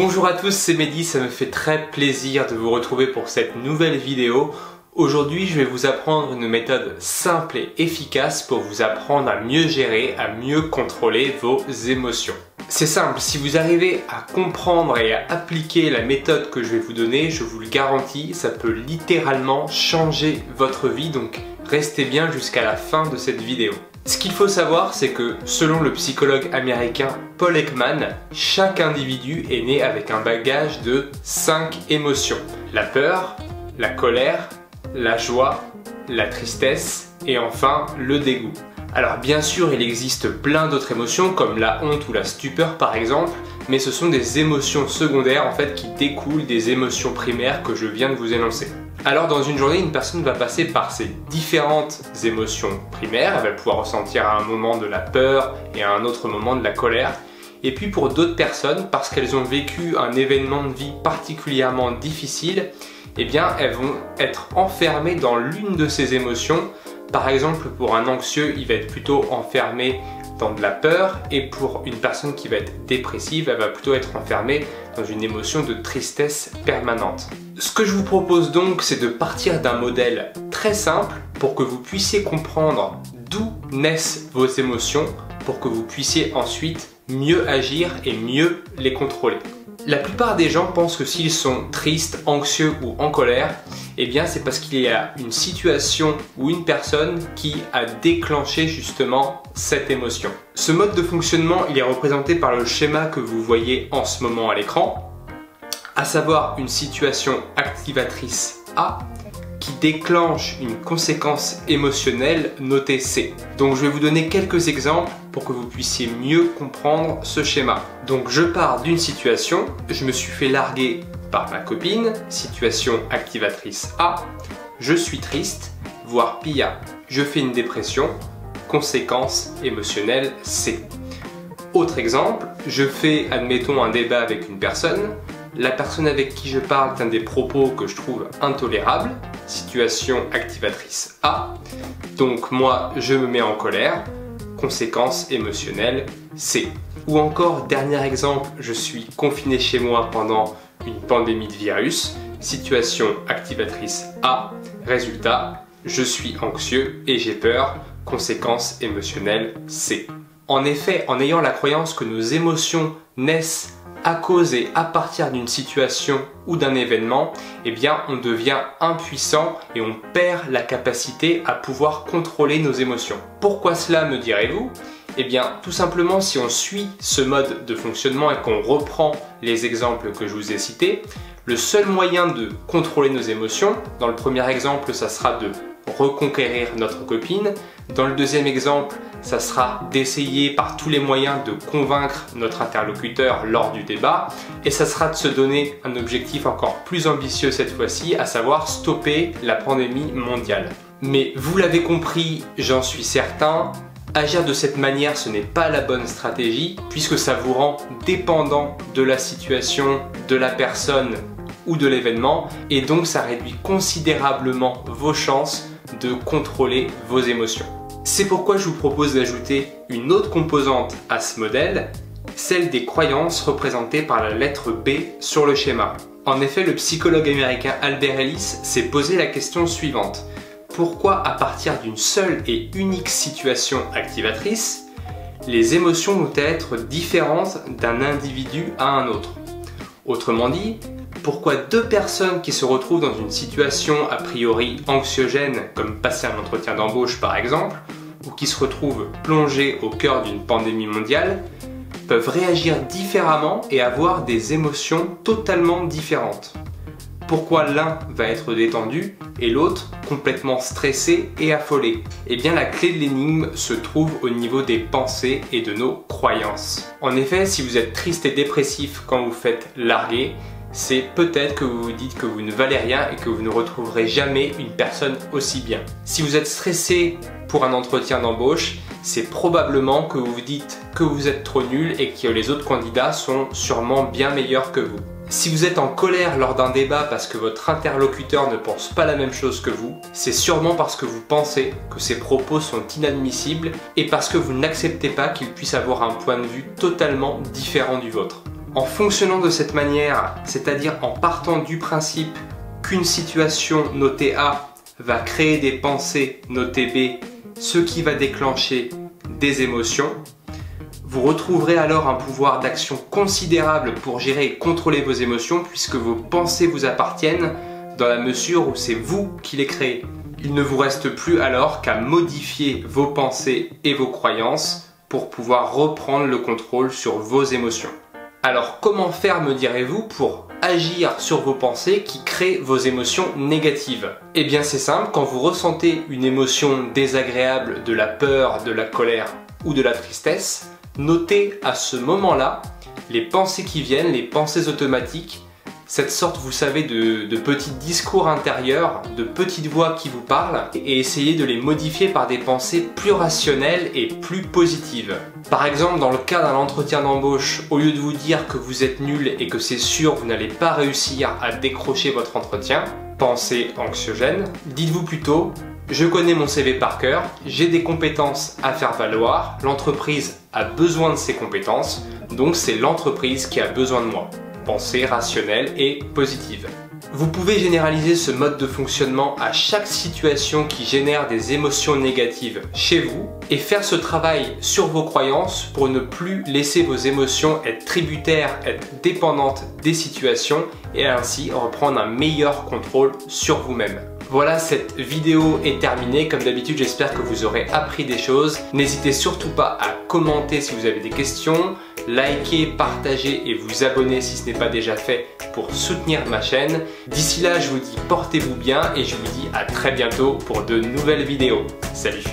Bonjour à tous, c'est Mehdi, ça me fait très plaisir de vous retrouver pour cette nouvelle vidéo. Aujourd'hui, je vais vous apprendre une méthode simple et efficace pour vous apprendre à mieux gérer, à mieux contrôler vos émotions. C'est simple, si vous arrivez à comprendre et à appliquer la méthode que je vais vous donner, je vous le garantis, ça peut littéralement changer votre vie, donc restez bien jusqu'à la fin de cette vidéo. Ce qu'il faut savoir, c'est que selon le psychologue américain Paul Ekman, chaque individu est né avec un bagage de 5 émotions. La peur, la colère, la joie, la tristesse et enfin le dégoût. Alors bien sûr, il existe plein d'autres émotions comme la honte ou la stupeur par exemple, mais ce sont des émotions secondaires en fait qui découlent des émotions primaires que je viens de vous énoncer. Alors dans une journée, une personne va passer par ces différentes émotions primaires, elle va pouvoir ressentir à un moment de la peur et à un autre moment de la colère. Et puis pour d'autres personnes, parce qu'elles ont vécu un événement de vie particulièrement difficile, eh bien elles vont être enfermées dans l'une de ces émotions. Par exemple, pour un anxieux, il va être plutôt enfermé dans de la peur et pour une personne qui va être dépressive, elle va plutôt être enfermée dans une émotion de tristesse permanente. Ce que je vous propose donc, c'est de partir d'un modèle très simple pour que vous puissiez comprendre d'où naissent vos émotions pour que vous puissiez ensuite mieux agir et mieux les contrôler. La plupart des gens pensent que s'ils sont tristes, anxieux ou en colère, eh bien c'est parce qu'il y a une situation ou une personne qui a déclenché justement cette émotion. Ce mode de fonctionnement, il est représenté par le schéma que vous voyez en ce moment à l'écran, à savoir une situation activatrice A qui déclenche une conséquence émotionnelle notée C. Donc je vais vous donner quelques exemples pour que vous puissiez mieux comprendre ce schéma. Donc je pars d'une situation, je me suis fait larguer par ma copine, situation activatrice A, je suis triste, voire pire, je fais une dépression, conséquence émotionnelle C. Autre exemple, je fais, admettons, un débat avec une personne, la personne avec qui je parle tient des propos que je trouve intolérables, situation activatrice A, donc moi je me mets en colère, conséquence émotionnelle C. Ou encore, dernier exemple, je suis confiné chez moi pendant une pandémie de virus, situation activatrice A, résultat, je suis anxieux et j'ai peur, conséquence émotionnelle C. En effet, en ayant la croyance que nos émotions naissent à cause et à partir d'une situation ou d'un événement, eh bien on devient impuissant et on perd la capacité à pouvoir contrôler nos émotions. Pourquoi cela me direz-vous? Eh bien tout simplement si on suit ce mode de fonctionnement et qu'on reprend les exemples que je vous ai cités, le seul moyen de contrôler nos émotions, dans le premier exemple ça sera de reconquérir notre copine. Dans le deuxième exemple, ça sera d'essayer par tous les moyens de convaincre notre interlocuteur lors du débat. Et ça sera de se donner un objectif encore plus ambitieux cette fois-ci, à savoir stopper la pandémie mondiale. Mais vous l'avez compris, j'en suis certain, Agir de cette manière, ce n'est pas la bonne stratégie puisque ça vous rend dépendant de la situation, de la personne ou de l'événement et donc ça réduit considérablement vos chances de contrôler vos émotions. C'est pourquoi je vous propose d'ajouter une autre composante à ce modèle, celle des croyances représentées par la lettre B sur le schéma. En effet, le psychologue américain Albert Ellis s'est posé la question suivante. Pourquoi à partir d'une seule et unique situation activatrice, les émotions vont être différentes d'un individu à un autre? Autrement dit, pourquoi deux personnes qui se retrouvent dans une situation a priori anxiogène, comme passer un entretien d'embauche par exemple, ou qui se retrouvent plongées au cœur d'une pandémie mondiale, peuvent réagir différemment et avoir des émotions totalement différentes. Pourquoi l'un va être détendu et l'autre complètement stressé et affolé? Eh bien la clé de l'énigme se trouve au niveau des pensées et de nos croyances. En effet, si vous êtes triste et dépressif quand vous faites larguer, c'est peut-être que vous vous dites que vous ne valez rien et que vous ne retrouverez jamais une personne aussi bien. Si vous êtes stressé pour un entretien d'embauche, c'est probablement que vous vous dites que vous êtes trop nul et que les autres candidats sont sûrement bien meilleurs que vous. Si vous êtes en colère lors d'un débat parce que votre interlocuteur ne pense pas la même chose que vous, c'est sûrement parce que vous pensez que ses propos sont inadmissibles et parce que vous n'acceptez pas qu'il puisse avoir un point de vue totalement différent du vôtre. En fonctionnant de cette manière, c'est-à-dire en partant du principe qu'une situation notée A va créer des pensées notées B, ce qui va déclencher des émotions, vous retrouverez alors un pouvoir d'action considérable pour gérer et contrôler vos émotions puisque vos pensées vous appartiennent dans la mesure où c'est vous qui les créez. Il ne vous reste plus alors qu'à modifier vos pensées et vos croyances pour pouvoir reprendre le contrôle sur vos émotions. Alors comment faire, me direz-vous, pour agir sur vos pensées qui créent vos émotions négatives? Eh bien c'est simple, quand vous ressentez une émotion désagréable, de la peur, de la colère ou de la tristesse, Notez à ce moment-là les pensées qui viennent, les pensées automatiques, cette sorte, vous savez, de, petits discours intérieurs, de petites voix qui vous parlent, et essayez de les modifier par des pensées plus rationnelles et plus positives. Par exemple, dans le cas d'un entretien d'embauche, au lieu de vous dire que vous êtes nul et que c'est sûr vous n'allez pas réussir à décrocher votre entretien, pensée anxiogène, dites-vous plutôt je connais mon CV par cœur, j'ai des compétences à faire valoir, l'entreprise a besoin de ces compétences, donc c'est l'entreprise qui a besoin de moi. Pensée rationnelle et positive. Vous pouvez généraliser ce mode de fonctionnement à chaque situation qui génère des émotions négatives chez vous et faire ce travail sur vos croyances pour ne plus laisser vos émotions être tributaires, être dépendantes des situations et ainsi reprendre un meilleur contrôle sur vous-même. Voilà, cette vidéo est terminée. Comme d'habitude, j'espère que vous aurez appris des choses. N'hésitez surtout pas à commenter si vous avez des questions, liker, partager et vous abonner si ce n'est pas déjà fait pour soutenir ma chaîne. D'ici là, je vous dis portez-vous bien et je vous dis à très bientôt pour de nouvelles vidéos. Salut